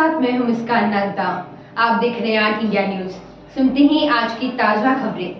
साथ मैं हूँ मुस्कान नागदा आप देख रहे हैं आठ इंडिया न्यूज़। सुनते हैं आज की ताज़ा खबरें।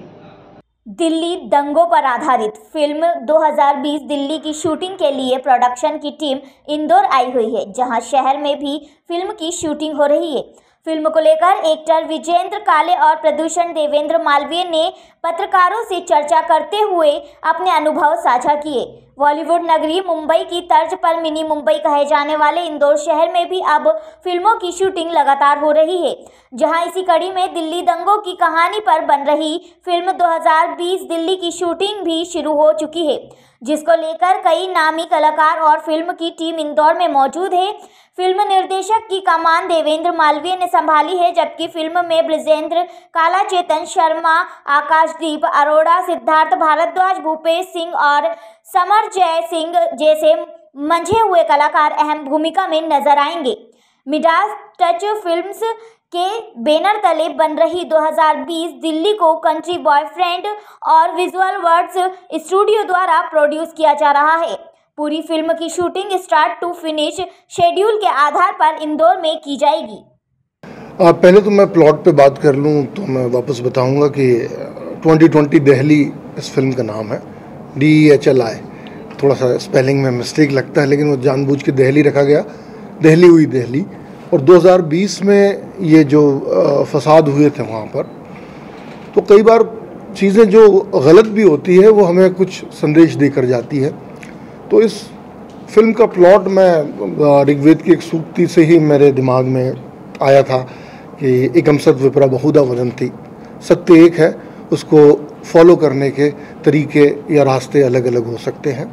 दिल्ली दंगों पर आधारित फ़िल्म 2020 दिल्ली की शूटिंग के लिए प्रोडक्शन की टीम इंदौर आई हुई है, जहाँ शहर में भी फ़िल्म की शूटिंग हो रही है। फ़िल्म को लेकर एक्टर विजेंद्र काले और प्रदूषण देवेंद्र मालवीय ने पत्रकारों से चर्चा करते हुए अपने अनुभव साझा किए। बॉलीवुड नगरी मुंबई की तर्ज पर मिनी मुंबई कहे जाने वाले इंदौर शहर में भी अब फ़िल्मों की शूटिंग लगातार हो रही है, जहाँ इसी कड़ी में दिल्ली दंगों की कहानी पर बन रही फ़िल्म 2020 दिल्ली की शूटिंग भी शुरू हो चुकी है, जिसको लेकर कई नामी कलाकार और फ़िल्म की टीम इंदौर में मौजूद है। फ़िल्म निर्देशक की कमान देवेंद्र मालवीय ने संभाली है, जबकि फ़िल्म में ब्रिजेंद्र काला चेतन शर्मा आकाशदीप अरोड़ा सिद्धार्थ भारद्वाज भूपेश सिंह और समर जय सिंह जैसे मंझे हुए कलाकार अहम भूमिका में नज़र आएँगे। मिडास टच फिल्म्स के बैनर तले बन रही 2020 दिल्ली को कंट्री बॉयफ्रेंड और विजुअल वर्ड्स स्टूडियो द्वारा प्रोड्यूस किया जा रहा है। पूरी फ़िल्म की shooting start to finish schedule के आधार पर इंदौर में की जाएगी। आ, पहले तो मैं प्लॉट पे बात कर लूँ तो मैं वापस बताऊँगा कि 2020 दिल्ली, इस फ़िल्म का नाम है। डी एच एल आई थोड़ा सा स्पेलिंग में मिस्टेक लगता है, लेकिन वो जानबूझ के दहली रखा गया। दहली हुई दहली और 2020 में ये जो फसाद हुए थे वहाँ पर तो कई बार चीज़ें जो गलत भी होती है, वो हमें कुछ संदेश देकर जाती है। तो इस फ़िल्म का प्लॉट मैं ऋग्वेद की एक सूक्ति से ही मेरे दिमाग में आया था कि एकम सत विपरा बहुधा वदंती। सत्य एक है उसको फॉलो करने के तरीके या रास्ते अलग अलग हो सकते हैं।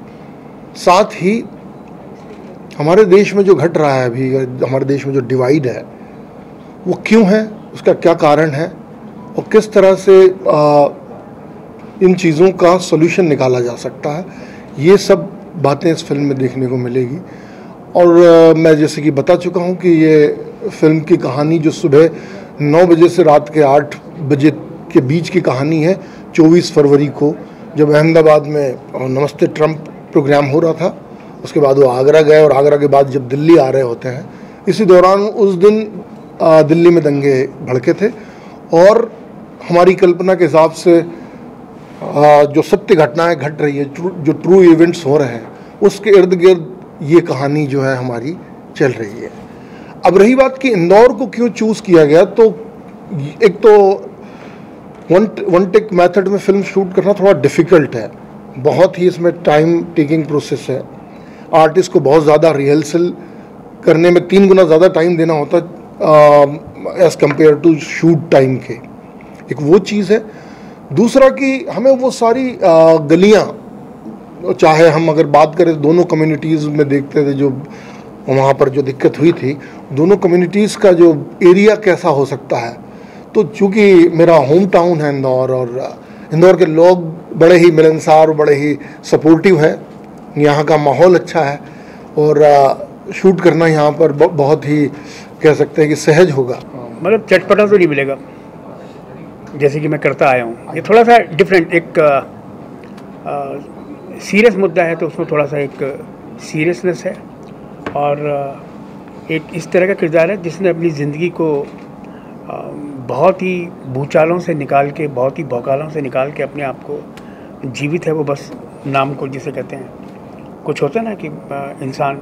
साथ ही हमारे देश में जो घट रहा है अभी हमारे देश में जो डिवाइड है वो क्यों है? उसका क्या कारण है? और किस तरह से आ, इन चीज़ों का सोल्यूशन निकाला जा सकता है? ये सब बातें इस फ़िल्म में देखने को मिलेगी। और मैं जैसे कि बता चुका हूँ कि ये फ़िल्म की कहानी जो सुबह नौ बजे से रात के आठ बजे के बीच की कहानी है 24 फरवरी को, जब अहमदाबाद में नमस्ते ट्रंप प्रोग्राम हो रहा था, उसके बाद वो आगरा गए और आगरा के बाद जब दिल्ली आ रहे होते हैं, इसी दौरान उस दिन दिल्ली में दंगे भड़के थे और हमारी कल्पना के हिसाब से जो सत्य घटनाएँ घट रही है जो ट्रू इवेंट्स हो रहे हैं, उसके इर्द गिर्द ये कहानी जो है हमारी चल रही है। अब रही बात कि इंदौर को क्यों चूज़ किया गया तो एक तो वन वन टेक मेथड में फ़िल्म शूट करना थोड़ा डिफ़िकल्ट है। बहुत ही इसमें टाइम टेकिंग प्रोसेस है। आर्टिस्ट को बहुत ज़्यादा रिहर्सल करने में तीन गुना ज़्यादा टाइम देना होता है as compare to shoot time के। एक वो चीज़ है। दूसरा कि हमें वो सारी गलियाँ, चाहे हम अगर बात करें दोनों कम्युनिटीज़ में देखते थे जो वहाँ पर जो दिक्कत हुई थी, दोनों कम्युनिटीज़ का जो एरिया कैसा हो सकता है तो चूँकि मेरा होम टाउन है इंदौर और इंदौर के लोग बड़े ही मिलनसार, बड़े ही सपोर्टिव हैं। यहाँ का माहौल अच्छा है और शूट करना यहाँ पर बहुत ही कह सकते हैं कि सहज होगा। मतलब चटपटा तो नहीं मिलेगा, जैसे कि मैं करता आया हूँ। ये थोड़ा सा डिफरेंट एक सीरियस मुद्दा है तो उसमें थोड़ा सा एक सीरियसनेस है और एक इस तरह का किरदार है जिसने अपनी ज़िंदगी को बहुत ही भूचालों से निकाल के, बहुत ही भौकालों से निकाल के अपने आप को जीवित है वो बस नाम को जिसे कहते हैं। कुछ होता है ना कि इंसान,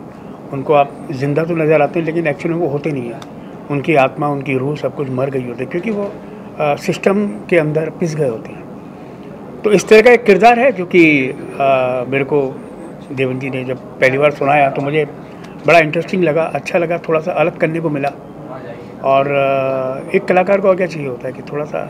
उनको आप ज़िंदा तो नज़र आते हैं, लेकिन एक्चुअली वो होते नहीं हैं। उनकी आत्मा, उनकी रूह सब कुछ मर गई होती है, क्योंकि वो सिस्टम के अंदर पिस गए होते हैं। तो इस तरह का एक किरदार है जो कि मेरे को देवन जी ने जब पहली बार सुनाया तो मुझे बड़ा इंटरेस्टिंग लगा अच्छा लगा, थोड़ा सा अलग करने को मिला। और एक कलाकार को क्या चाहिए होता है कि थोड़ा सा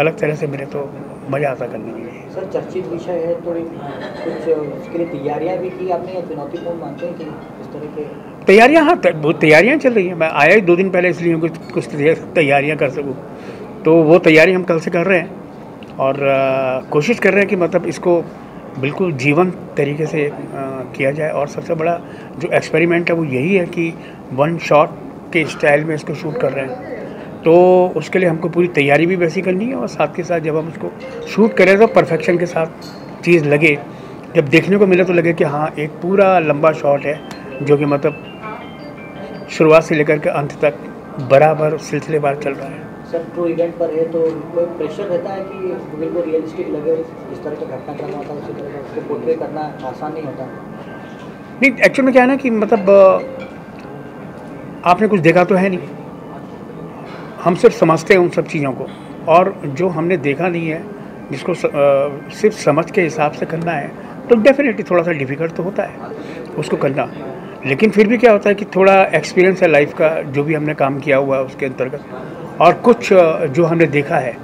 अलग तरह से मिले तो मज़ा आता करने में सर चर्चित विषय है तो कुछ उसके लिए तैयारियाँ भी की आपने चुनौतीपूर्ण मानते हैं कि इस तरह के? तैयारियाँ हाँ बहुत तैयारियाँ चल रही हैं। मैं आया ही दो दिन पहले इसलिए कुछ कुछ तैयारियाँ कर सकूँ। तो वो तैयारी हम कल से कर रहे हैं और कोशिश कर रहे हैं कि मतलब इसको बिल्कुल जीवन तरीके से आ, किया जाए। और सबसे बड़ा जो एक्सपेरिमेंट है वो यही है कि वन शॉट के स्टाइल में इसको शूट कर रहे हैं। तो उसके लिए हमको पूरी तैयारी भी वैसी करनी है और साथ के साथ जब हम उसको शूट करें तो परफेक्शन के साथ चीज़ लगे। जब देखने को मिले तो लगे कि हाँ एक पूरा लंबा शॉट है जो कि मतलब शुरुआत से लेकर के अंत तक बराबर सिलसिलेवार चल रहा है। सर ट्रू इवेंट पर है तो कोई प्रेशर रहता है कि बिल्कुल रियलिस्टिक लगे जिस तरह का घटनाक्रम होता है उसी तरह का उसको पोर्ट्रे करना आसान नहीं होता? नहीं एक्चुअल में क्या है ना कि मतलब आपने कुछ देखा तो है नहीं। हम सिर्फ़ समझते हैं उन सब चीज़ों को। और जो हमने देखा नहीं है जिसको सिर्फ़ समझ के हिसाब से करना है तो डेफिनेटली थोड़ा सा डिफ़िकल्ट तो होता है उसको करना। लेकिन फिर भी क्या होता है कि थोड़ा एक्सपीरियंस है लाइफ का जो भी हमने काम किया हुआ है उसके अंतर्गत। और कुछ जो हमने देखा है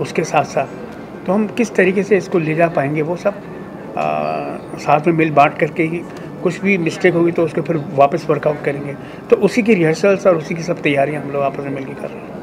उसके साथ साथ तो हम किस तरीके से इसको ले जा पाएँगे वो सब आ, साथ में मिल बांट करके ही कुछ भी मिस्टेक होगी तो उसके फिर वापस वर्कआउट करेंगे। तो उसी की रिहर्सल्स और उसी की सब तैयारियाँ हम लोग आपस में मिलकर कर रहे हैं।